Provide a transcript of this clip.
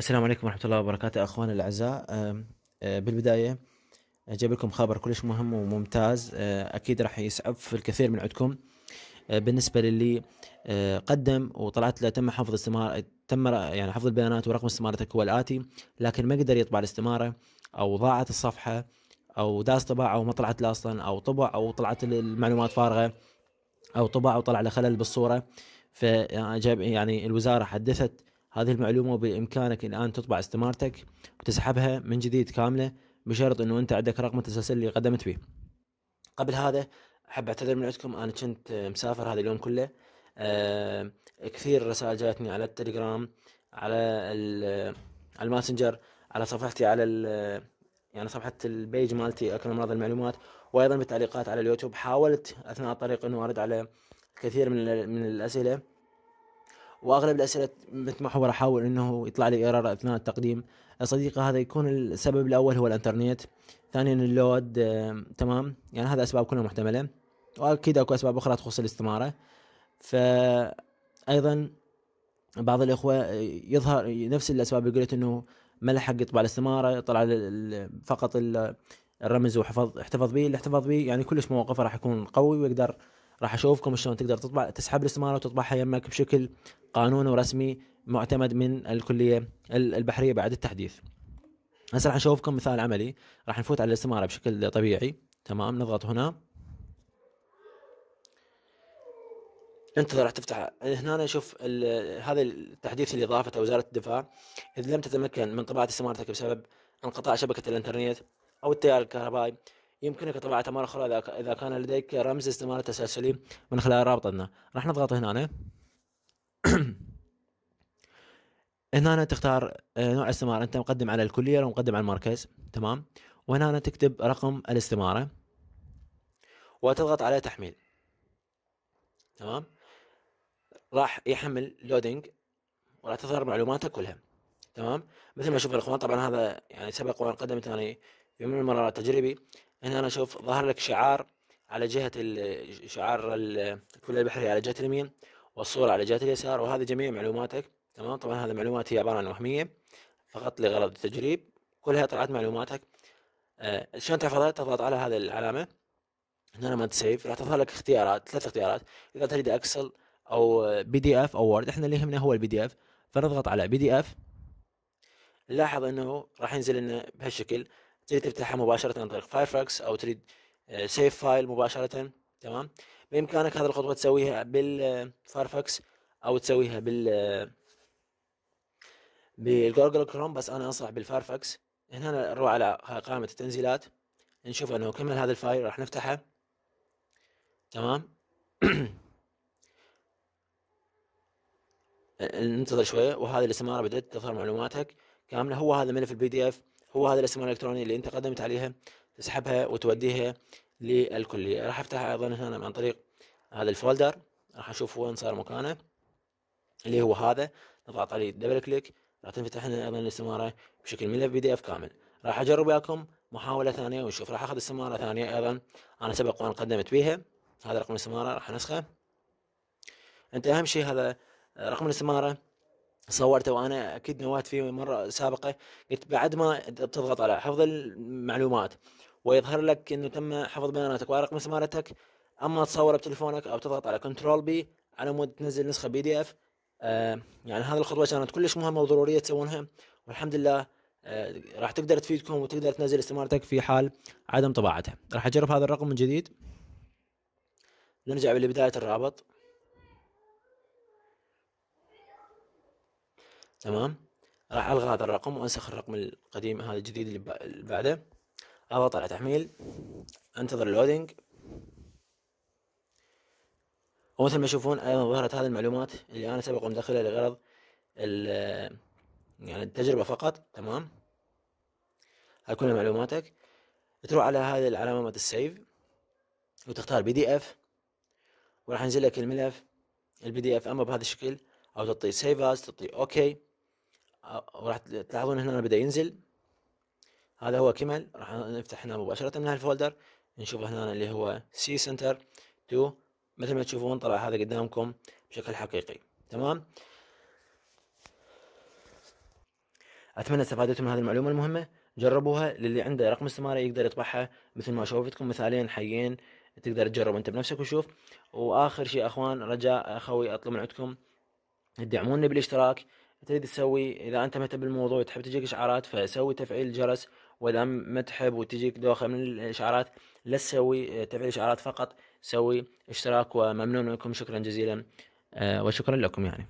السلام عليكم ورحمة الله وبركاته أخواني الأعزاء. آه، بالبداية أجيب لكم خبر كلش مهم وممتاز آه، أكيد راح يسعف الكثير من عندكم. بالنسبة للي قدم وطلعت له تم حفظ استمارة تم يعني حفظ البيانات ورقم استمارتك هو الآتي لكن ما قدر يطبع الاستمارة أو ضاعت الصفحة أو داس طباعة وما طلعت له أصلا أو طبع أو طلعت المعلومات فارغة أو طبع وطلع له خلل بالصورة. فجاب يعني الوزارة حدثت هذه المعلومة وبإمكانك الآن تطبع استمارتك وتسحبها من جديد كاملة بشرط أنه أنت عندك رقم التسلسل اللي قدمت فيه قبل هذا أحب أعتذر من عندكم أنا كنت مسافر هذا اليوم كله. آه، كثير رسائل جاتني على التليجرام على على الماسنجر على صفحتي على يعني صفحة ال page مالتي أكرم مرض المعلومات. وأيضا بالتعليقات على اليوتيوب. حاولت أثناء الطريق أنه أرد على كثير من من الأسئلة. وأغلب الأسئلة راح أحاول إنه يطلع لي ايرور أثناء التقديم. صديقي هذا يكون السبب الأول هو الإنترنت. ثانيا اللود تمام؟ يعني هذا أسباب كلها محتملة. وأكيد أكو أسباب أخرى تخص الاستمارة. فايضا بعض الإخوة يظهر نفس الأسباب اللي قلت إنه ما لحق يطبع الاستمارة طلع فقط ال- الرمز وحفظ احتفظ به. اللي احتفظ به يعني كلش موقفه راح يكون قوي ويقدر راح أشوفكم شلون تقدر تطبع تسحب الاستمارة وتطبعها يمك بشكل قانوني ورسمي معتمد من الكلية ال- البحرية بعد التحديث. هسه راح نشوفكم مثال عملي. راح نفوت على الاستمارة بشكل طبيعي. تمام؟ نضغط هنا. انتظر راح تفتح هنا نشوف ال- هذا التحديث اللي اضافته وزارة الدفاع. إذا لم تتمكن من طباعة استمارتك بسبب انقطاع شبكة الإنترنت أو التيار الكهربائي يمكنك طباعتها مره ك- إذا كان لديك رمز استمارة تسلسلي من خلال رابطنا راح نضغط هنا هنا. تختار آه، نوع استمارة. أنت مقدم على الكلية ولا مقدم على المركز. تمام؟ وهنا تكتب رقم الاستمارة وتضغط على تحميل. تمام؟ راح يحمل لودينج وراح تظهر معلوماتك كلها. تمام؟ مثل ما شوف الأخوان طبعا هذا يعني سبق وأن قدمت أنا في من المرات تجربي هنا أنا أشوف ظهر لك شعار على ال- شعار ال- الكلية البحرية على جهة اليمين والصورة على جهة اليسار وهذه جميع معلوماتك تمام؟ طبعا هذه المعلومات هي عبارة عن وهمية فقط لغرض التجريب كلها طلعت معلوماتك. آه، شلون تحفظها؟ تضغط على هذه العلامة. هنا لما تسيف راح تظهر لك اختيارات ثلاث اختيارات. إذا تريد أكسل أو PDF أو Word إحنا اللي يهمنا هو ال PDF. فنضغط على PDF. نلاحظ إنه راح ينزل لنا بهالشكل تريد تفتحها مباشرة عن طريق فايرفوكس أو تريد save file مباشرة تمام؟ بإمكانك هذه الخطوة تسويها بالفايرفوكس أو تسويها بال بالجوجل كروم بس أنا أنصح بالفايرفوكس هنا نروح على قائمة التنزيلات نشوف أنه كمل هذا ال file راح نفتحه تمام؟ ننتظر شوية وهذه الاستمارة بدأت تظهر معلوماتك كاملة. هو هذا ملف ال PDF هو هذا الاستمارة الإلكترونية اللي أنت قدمت عليها تسحبها وتوديها للكلية. راح أفتحها أيضا هنا عن طريق هذا ال folder. راح أشوف وين صار مكانه اللي هو هذا. نضغط عليه double click راح تنفتح لنا أيضا الاستمارة بشكل ملف PDF كامل. راح أجرب وياكم محاولة ثانية ونشوف. راح أخذ استمارة ثانية أيضا. أنا سبق وأن قدمت بيها. هذا رقم الاستمارة. راح أنسخه أنت أهم شيء هذا رقم الاستمارة. صورته وأنا أكيد نوهت فيه مرة سابقة. قلت بعد ما تضغط على حفظ المعلومات ويظهر لك إنه تم حفظ بياناتك ورقم استمارتك أما تصوره بتليفونك أو تضغط على control P على مود تنزل نسخة PDF يعني هذه الخطوة كانت كلش مهمة وضرورية تسوونها والحمد لله آه راح تقدر تفيدكم وتقدر تنزل استمارتك في حال عدم طباعتها. راح أجرب هذا الرقم من جديد. نرجع لبدايه الرابط. تمام؟ راح ألغى هذا الرقم وأنسخ الرقم القديم هذا الجديد اللي بعده. اضغط على تحميل. انتظر اللودينج. ومثل ما تشوفون أيضا ظهرت هذه المعلومات اللي أنا سبق ومدخلها لغرض يعني التجربة فقط. تمام؟ هاي كلها معلوماتك. تروح على هذه العلامة مالت ال save وتختار PDF وراح ينزل لك الملف. ال PDF أما بهذا الشكل أو تعطي save as تعطي OK وراح تلاحظون هنا بدأ ينزل. هذا هو كمل راح نفتح هنا مباشرة من هال folder نشوف هنا اللي هو C center 2 مثل ما تشوفون طلع هذا قدامكم بشكل حقيقي. تمام؟ أتمنى استفادتم من هذه المعلومة المهمة. جربوها. للي عنده رقم استماره يقدر يطبعها. مثل ما شوفتكم مثالين حيين تقدر تجرب أنت بنفسك وشوف. وآخر شيء أخوان رجاء أخوي أطلب من عندكم تدعموني بالاشتراك. تريد تسوي إذا أنت مهتم بالموضوع وتحب تجيك إشعارات فسوي تفعيل الجرس. وإذا ما تحب وتجيك دوخه من الإشعارات لا تسوي تفعيل اشعارات فقط. سوي اشتراك وممنون منكم. شكرا جزيلا. آه، وشكرا لكم يعني.